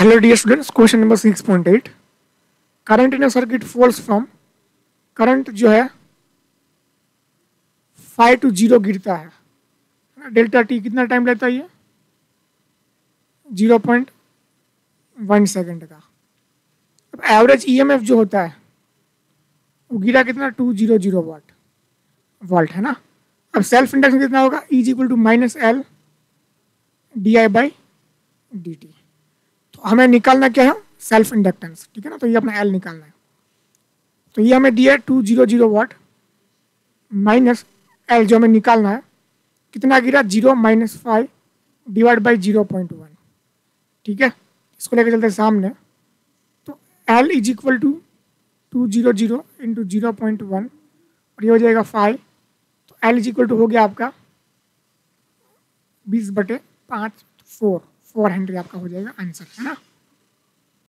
Hello dear students question number six point eight current in circuit falls from current जो है five to zero गिरता है। Delta T कितना time लेता है ये? ज़ीरो पॉइंट वन सेकेंड का। अब एवरेज ईएमएफ जो होता है, वो गिरा कितना? Two zero zero watt volt है ना? अब सेल्फ इंडक्शन कितना होगा? Is equal to minus L d i by d t तो हमें निकालना क्या है? सेल्फ इंडक्टेंस ठीक है ना? तो ये अपना एल निकालना है। तो ये हमें दिया है two zero zero watt minus L जो हमें निकालना है। कितना गिरा? Zero minus five divide by zero point one ठीक है? इसको लेकर चलते हैं सामने। तो L is equal to two zero zero into zero point one और ये हो जाएगा फाइव तो एल इज़ इक्वल टू हो गया आपका बीस बटे पाँच फोर फोर हंड्रेड आपका हो जाएगा आंसर है ना?